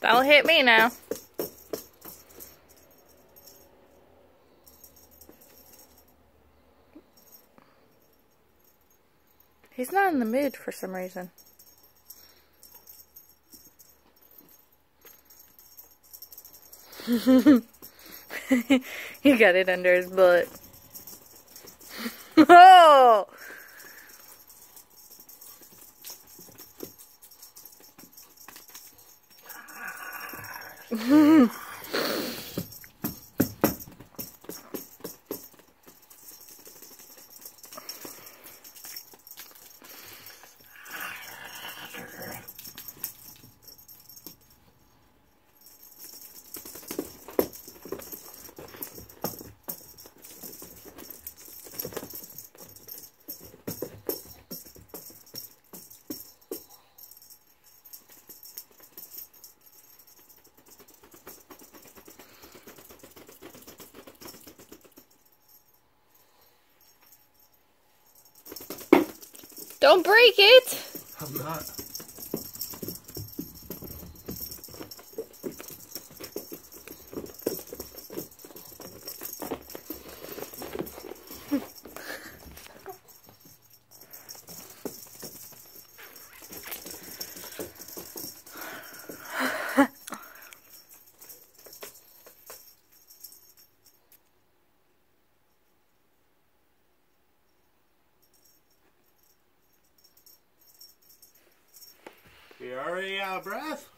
Don't hit me now. He's not in the mood for some reason. he got it under his butt. Don't break it! I'm not. You already out of breath?